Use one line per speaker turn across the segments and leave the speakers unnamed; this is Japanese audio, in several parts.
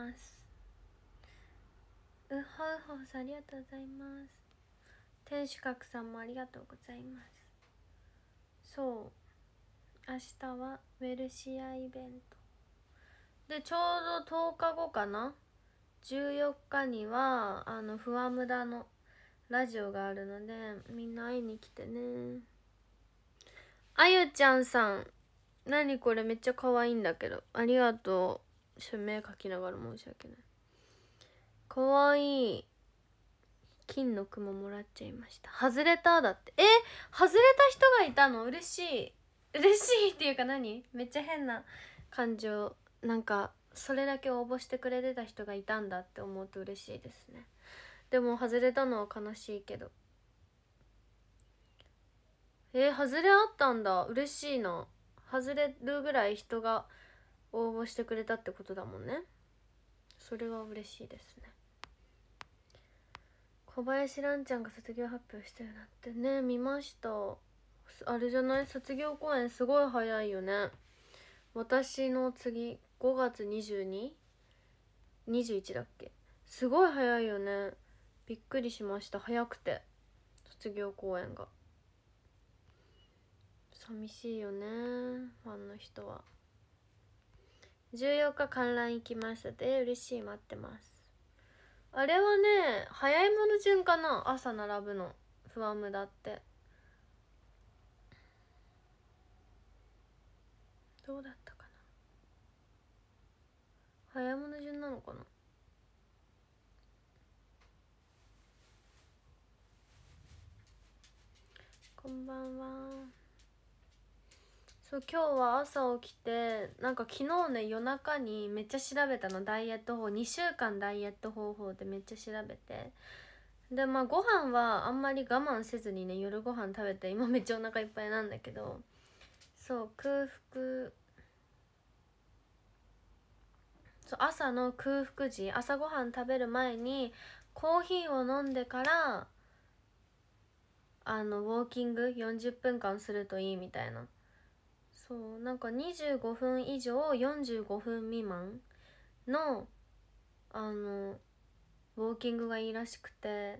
ます。うはうはさんありがとうございます。天守閣さんもありがとうございます。そう。明日はウェルシアイベント。でちょうど10日後かな？14日にはあのふわむだのラジオがあるのでみんな会いに来てね。あゆちゃんさん。何これ？めっちゃ可愛いんだけど。ありがとう。署名書きながら申し訳ない。可愛い金の雲もらっちゃいました。外れただって。え？外れた人がいたの？嬉しい。嬉しいっていうか何？めっちゃ変な感情。なんかそれだけ応募してくれてた人がいたんだって思うと嬉しいですね。でも外れたのは悲しいけど。え？ー、外れあったんだ。嬉しいな。外れるぐらい人が応募してくれたってことだもんね。それは嬉しいですね。小林蘭ちゃんが卒業発表してるなってね見ました。あれじゃない？卒業公演すごい早いよね。私の次5月 22?21 だっけ？すごい早いよね。びっくりしました。早くて。卒業公演が。寂しいよねファンの人は。14日観覧行きました。で嬉しい待ってます。あれはね早いもの順かな？朝並ぶの。不安無だって。どうだったかな？早いもの順なのかな？こんばんは。そう今日は朝起きてなんか昨日ね夜中にめっちゃ調べたの。ダイエット法。2週間ダイエット方法でめっちゃ調べて。でまあご飯はあんまり我慢せずにね夜ご飯食べて今めっちゃお腹いっぱいなんだけど。そう空腹。そう朝の空腹時朝ごはん食べる前にコーヒーを飲んでからあのウォーキング40分間するといいみたいな。そうなんか25分以上45分未満のあのウォーキングがいいらしくて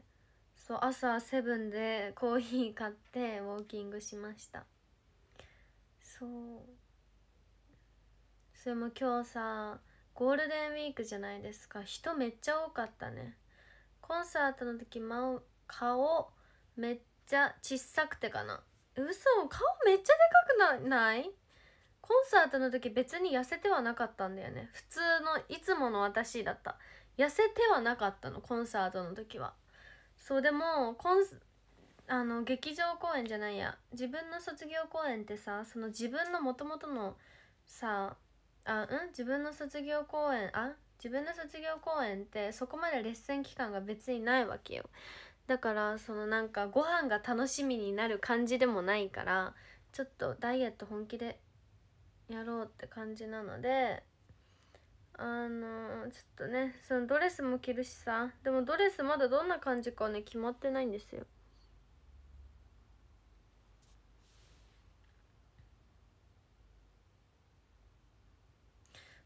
そう朝セブンでコーヒー買ってウォーキングしました。そう。それも今日さゴールデンウィークじゃないですか。人めっちゃ多かったね。コンサートの時顔めっちゃ小さくてかな。嘘顔めっちゃでかくない？コンサートの時別に痩せてはなかったんだよね。普通のいつもの私だった。痩せてはなかったのコンサートの時は。そうでもコンあの劇場公演じゃないや。自分の卒業公演ってさその自分のもともとのさあうん？自分の卒業公演あ？自分の卒業公演ってそこまでレッスン期間が別にないわけよ。だからそのなんかご飯が楽しみになる感じでもないからちょっとダイエット本気でやろうって感じなのであのちょっとねそのドレスも着るしさでもドレスまだどんな感じかね決まってないんですよ。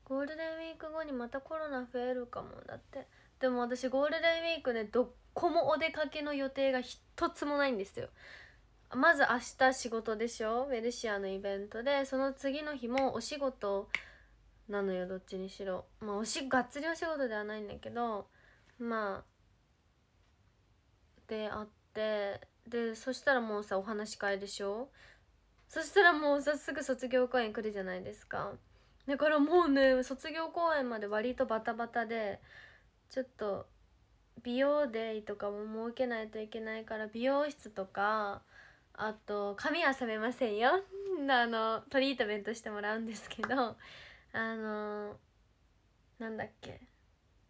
ゴールデンウィーク後にまたコロナ増えるかも。だってでも私ゴールデンウィークでどこもお出かけの予定が一つもないんですよ。まず明日仕事でしょウェルシアのイベントでその次の日もお仕事なのよどっちにしろ。まあおしがっつりお仕事ではないんだけどまあであってでそしたらもうさお話し会でしょ。そしたらもうさすぐ卒業公演来るじゃないですか。だからもうね卒業公演まで割とバタバタでちょっと美容デイとかも設けないといけないから美容室とかあと髪は染めませんよ。あのトリートメントしてもらうんですけど あのなんだっけ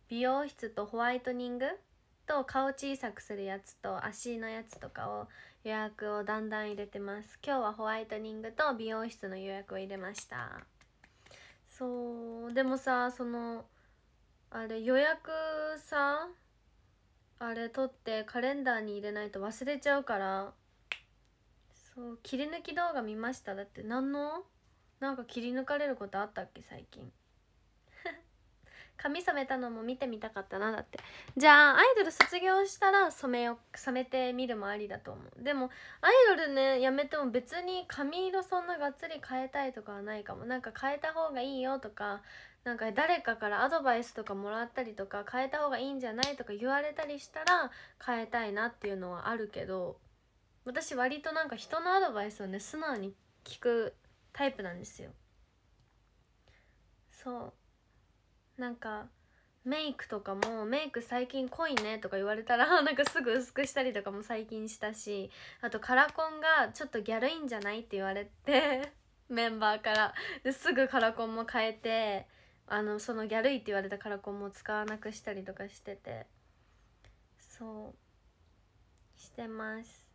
美容室とホワイトニング？と顔小さくするやつと足のやつとかを予約をだんだん入れてます。今日はホワイトニングと美容室の予約を入れました。そうでもさそのあれ予約さあれ取ってカレンダーに入れないと忘れちゃうから。そう切り抜き動画見ました。だって何のなんか切り抜かれることあったっけ最近。髪染めたのも見てみたかったなだって。じゃあアイドル卒業したら染めよ染めてみるもありだと思う。でもアイドルねやめても別に髪色そんながっつり変えたいとかはないかも。なんか変えた方がいいよとかなんか誰かからアドバイスとかもらったりとか変えた方がいいんじゃないとか言われたりしたら変えたいなっていうのはあるけど私割となんか人のアドバイスをね素直に聞くタイプなんですよ。そう。なんかメイクとかもメイク最近濃いねとか言われたら なんかすぐ薄くしたりとかも最近したしあとカラコンがちょっとギャルいんじゃないって言われて メンバーから。ですぐカラコンも変えてあのそのギャルいって言われたカラコンも使わなくしたりとかしてて。そう。してます。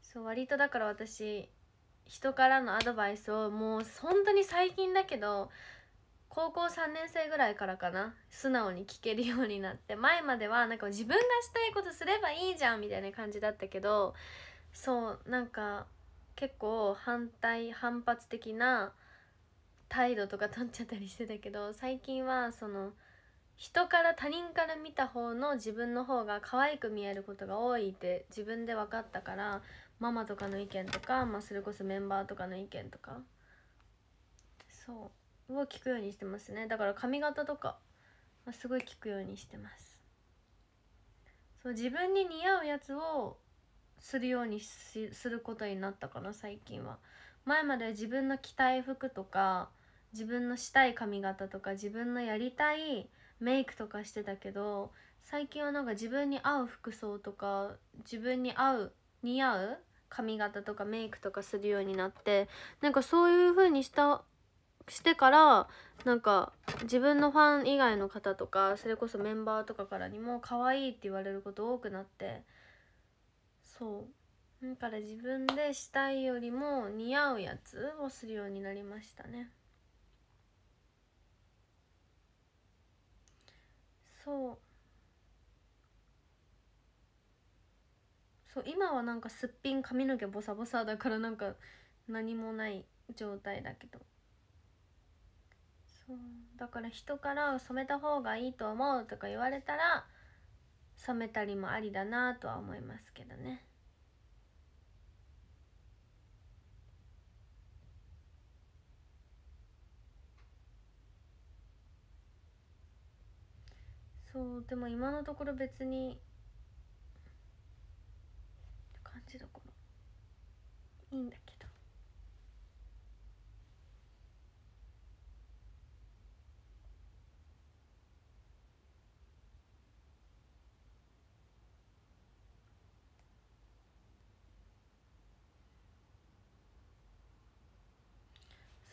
そう割とだから私人からのアドバイスをもう本当に最近だけど高校3年生ぐらいからかな。素直に聞けるようになって。前まではなんか自分がしたいことすればいいじゃんみたいな感じだったけどそうなんか結構反対反発的な態度とか取っちゃったりしてたけど最近はその人から他人から見た方の自分の方が可愛く見えることが多いって自分で分かったからママとかの意見とか、まあ、それこそメンバーとかの意見とか。そう。を聞くようにしてますね。だから髪型とか、ま、すごい聞くようにしてます。そう自分に似合うやつをするようにすることになったかな最近は。前までは自分の着たい服とか自分のしたい髪型とか自分のやりたいメイクとかしてたけど最近はなんか自分に合う服装とか自分に合う似合う髪型とかメイクとかするようになってなんかそういう風にしたしてからなんか自分のファン以外の方とかそれこそメンバーとかからにも可愛いって言われること多くなってそう。だから自分でしたいよりも似合うやつをするようになりましたね。そう。そう今はなんかすっぴん髪の毛ボサボサだからなんか何もない状態だけど。だから人から染めた方がいいと思うとか言われたら染めたりもありだなとは思いますけどね。そうでも今のところ別に感じだから。いいんだけど。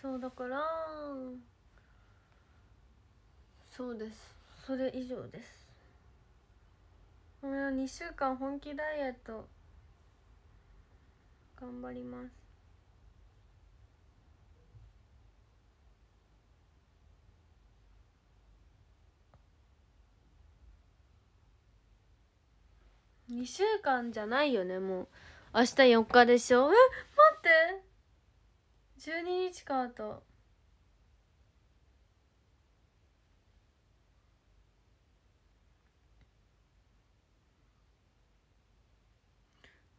そうだからそうです。それ以上です。2週間本気ダイエット頑張ります。2週間じゃないよねもう。明日4日でしょ？え待って。12日かあと。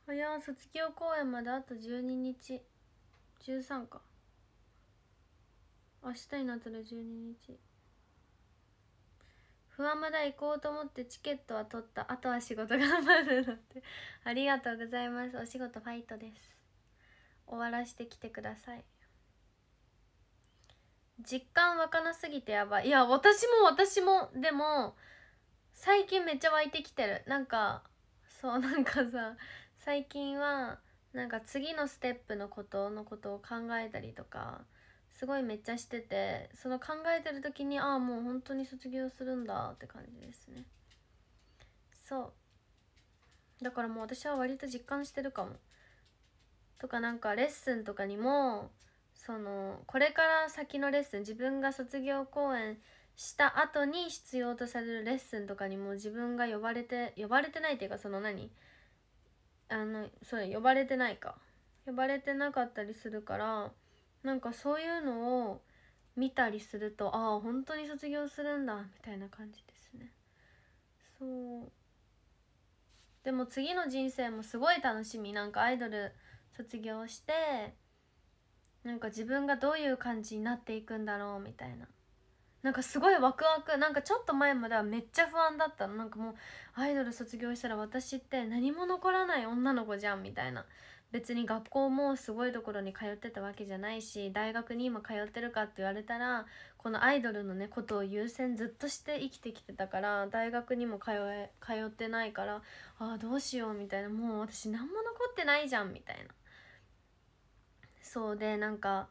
早卒業公演まであと12日。13か。明日になったら12日。不安まだ行こうと思ってチケットは取った。あとは仕事頑張るのって。ありがとうございます。お仕事ファイトです。終わらしてきてください。実感湧かなすぎてやばい。いや私も私もでも最近めっちゃ湧いてきてる。なんかそうなんかさ最近はなんか次のステップのことのことを考えたりとかすごいめっちゃしててその考えてる時にああもう本当に卒業するんだって感じですね。そう。だからもう私は割と実感してるかも。とかなんかレッスンとかにもそのこれから先のレッスン自分が卒業公演した後に必要とされるレッスンとかにも自分が呼ばれて呼ばれてないっていうかその何？あのそれ呼ばれてないか。呼ばれてなかったりするからなんかそういうのを見たりするとああ本当に卒業するんだみたいな感じですね。そう。でも次の人生もすごい楽しみ。なんかアイドル卒業してなんか自分がどういう感じになっていくんだろうみたいな。なんかすごいワクワク。なんかちょっと前まではめっちゃ不安だったの。なんかもうアイドル卒業したら私って何も残らない女の子じゃんみたいな。別に学校もすごいところに通ってたわけじゃないし大学に今通ってるかって言われたらこのアイドルのねことを優先ずっとして生きてきてたから大学にも通え通ってないからああどうしようみたいな。もう私何も残ってないじゃんみたいな。そうでなんか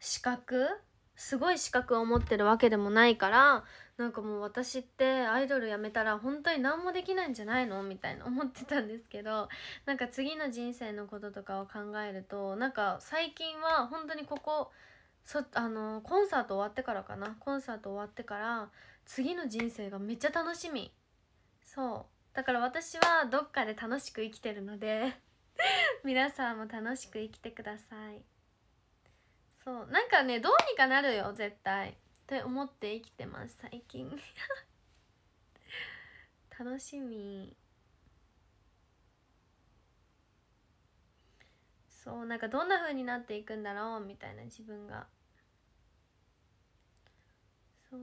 資格？すごい資格を持ってるわけでもないからなんかもう私ってアイドル辞めたら本当に何もできないんじゃないの？みたいな 思ってたんですけどなんか次の人生のこととかを考えるとなんか最近は本当にここそあのコンサート終わってからかな？コンサート終わってから次の人生がめっちゃ楽しみ。そう。だから私はどっかで楽しく生きてるので 皆さんも楽しく生きてください。そうなんかねどうにかなるよ絶対。って思って生きてます最近。楽しみ。そうなんかどんな風になっていくんだろうみたいな自分が。そう。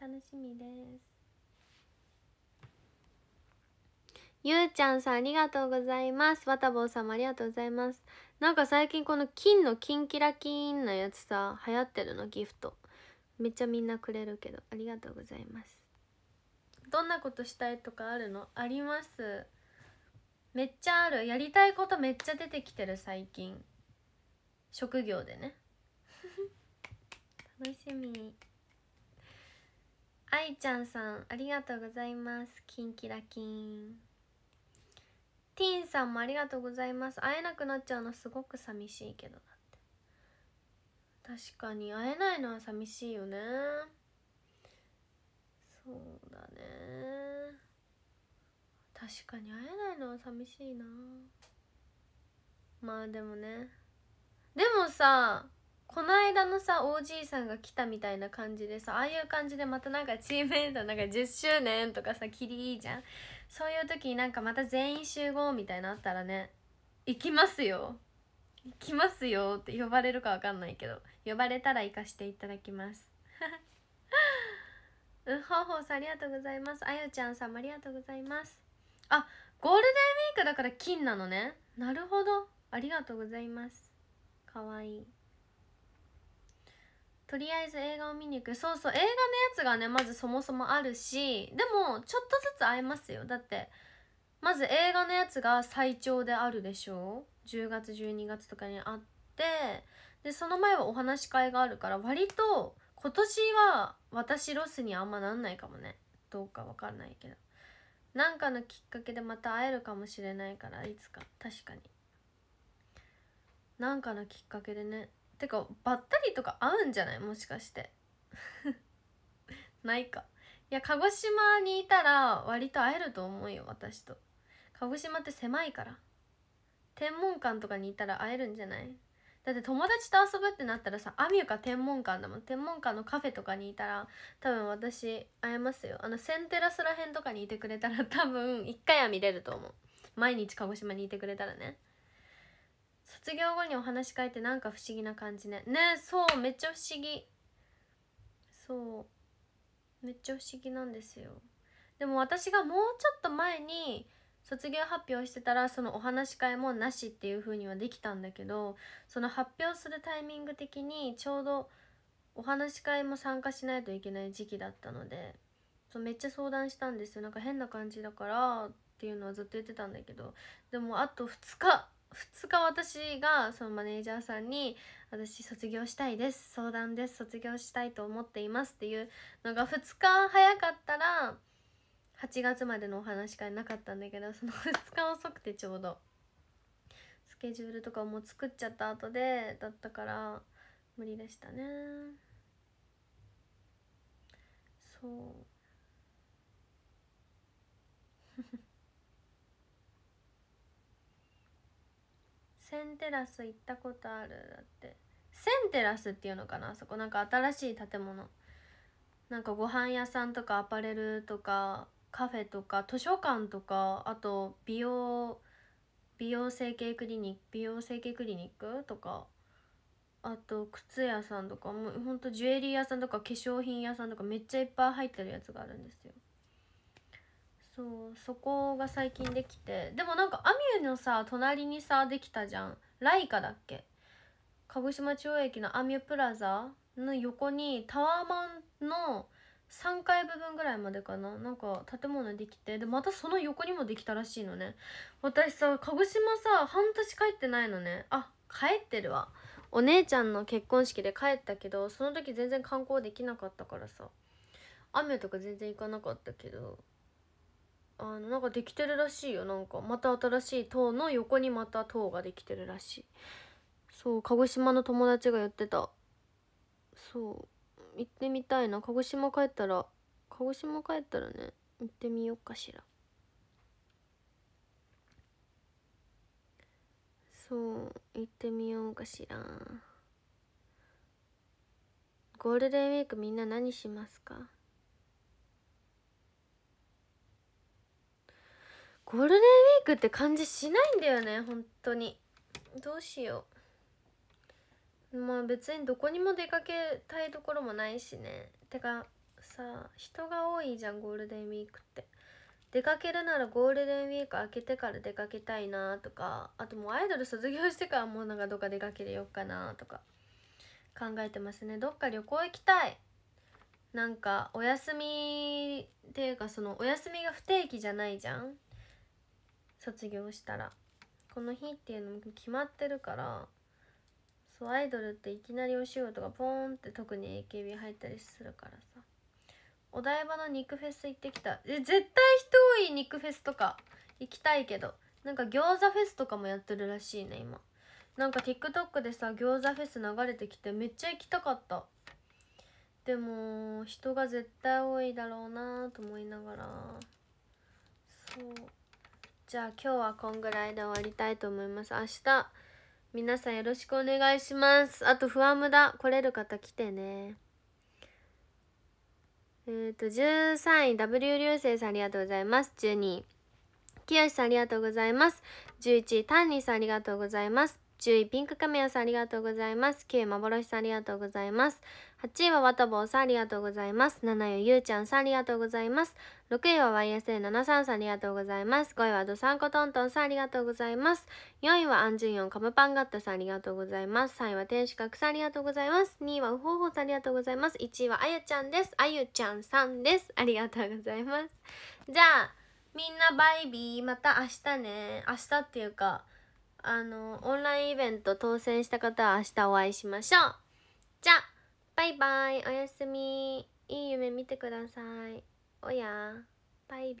楽しみです。ゆうちゃんさんありがとうございます。わたぼうさんもありがとうございます。なんか最近この金のキンキラキンなやつさ流行ってるの？ギフト。めっちゃみんなくれるけど。ありがとうございます。どんなことしたいとかあるの？あります。めっちゃある。やりたいことめっちゃ出てきてる最近。職業でね。楽しみ。愛ちゃんさんありがとうございます。キンキラキンティーンさんもありがとうございます。会えなくなっちゃうのすごく寂しいけどだって。確かに会えないのは寂しいよね。そうだね。確かに会えないのは寂しいな。まあでもね。でもさこの間のさ OG さんが来たみたいな感じでさああいう感じでまたなんかチームメイトなんか10周年とかさキリいいじゃん。そういう時になんかまた全員集合みたいなあったらね行きますよ。行きますよって呼ばれるか分かんないけど呼ばれたら行かしていただきます。うほうほうさんありがとうございます。あゆちゃんさんもありがとうございます。あゴールデンウィークだから金なのね。なるほど。ありがとうございます。かわいい。とりあえず映画を見に行く。そうそう映画のやつがねまずそもそもあるしでもちょっとずつ会えますよ。だってまず映画のやつが最長であるでしょ。10月12月とかにあってでその前はお話し会があるから割と今年は私ロスにあんまなんないかもね。どうかわかんないけど。なんかのきっかけでまた会えるかもしれないからいつか。確かに。なんかのきっかけでね。てかばったりとか合うんじゃない？もしかして。ないか。いや鹿児島にいたら割と会えると思うよ私と。鹿児島って狭いから。天文館とかにいたら会えるんじゃない？だって友達と遊ぶってなったらさアミュか天文館だもん。天文館のカフェとかにいたら多分私会えますよ。あのセンテラスらへんとかにいてくれたら多分一回は見れると思う。毎日鹿児島にいてくれたらね。卒業後にお話書いてなんか不思議な感じね。ねそうめっちゃ不思議。そうめっちゃ不思議なんですよ。でも私がもうちょっと前に卒業発表してたらそのお話し会もなしっていう風にはできたんだけどその発表するタイミング的にちょうどお話し会も参加しないといけない時期だったのでそうめっちゃ相談したんですよ。なんか変な感じだからっていうのはずっと言ってたんだけどでもあと2日2日私がそのマネージャーさんに「私卒業したいです相談です卒業したいと思っています」っていうのが2日早かったら8月までのお話し会なかったんだけどその2日遅くてちょうどスケジュールとかも作っちゃった後でだったから無理でしたね。そう。センテラス行ったことある。だって。センテラスっていうのかな？あそこなんか新しい建物。なんかご飯屋さんとかアパレルとかカフェとか図書館とかあと美容美容整形クリニック美容整形クリニックとかあと靴屋さんとかもうほんとジュエリー屋さんとか化粧品屋さんとかめっちゃいっぱい入ってるやつがあるんですよ。そうそこが最近できて。でもなんかアミューのさ隣にさできたじゃん。ライカだっけ？鹿児島中央駅のアミュープラザの横にタワーマンの3階部分ぐらいまでかな。なんか建物できて。でまたその横にもできたらしいのね。私さ鹿児島さ半年帰ってないのね。あ帰ってるわ。お姉ちゃんの結婚式で帰ったけどその時全然観光できなかったからさ。雨とか全然行かなかったけど。あのなんかできてるらしいよ。なんかまた新しい塔の横にまた塔ができてるらしい。そう鹿児島の友達が言ってた。そう。行ってみたいな。鹿児島帰ったら鹿児島帰ったらね行ってみようかしら。そう行ってみようかしら。ゴールデンウィークみんな何しますか？ゴールデンウィークって感じしないんだよね本当に。どうしよう。まあ別にどこにも出かけたいところもないしね。てかさ人が多いじゃんゴールデンウィークって。出かけるならゴールデンウィーク明けてから出かけたいなとか。あともうアイドル卒業してからもうなんかどっか出かけるよっかなとか。考えてますね。どっか旅行行きたい。なんかお休みっていうかそのお休みが不定期じゃないじゃん。卒業したら。この日っていうのも決まってるからそうアイドルっていきなりお仕事がポーンって特に AKB 入ったりするからさ。お台場の肉フェス行ってきた。え絶対人多い肉フェスとか行きたいけどなんか餃子フェスとかもやってるらしいね今。なんか TikTok でさ餃子フェス流れてきてめっちゃ行きたかった。でも人が絶対多いだろうなと思いながら。そう。じゃあ今日はこんぐらいで終わりたいと思います。明日皆さんよろしくお願いします。あと不安無駄来れる方来てね。えっ、ー、と13位 W 流星さんありがとうございます。12位きよしさんありがとうございます。11位タンニーさんありがとうございます。10位ピンクカメラさんありがとうございます。9位幻さんありがとうございます。8位はわたぼうさんありがとうございます。7位はゆうちゃんさんありがとうございます。6位は YSA73 さんありがとうございます。5位はどさんこトントンさんありがとうございます。4位はアンジュンヨンカムパンガッタさんありがとうございます。3位は天使閣さんありがとうございます。2位はウホウホさんありがとうございます。1位はあゆちゃんです。あゆちゃんさんです。ありがとうございます。じゃあみんなバイビーまた明日ね。明日っていうかあのオンラインイベント当選した方は明日お会いしましょう。じゃあバイバイ。おやすみ。いい夢見てください。おや。バイビー。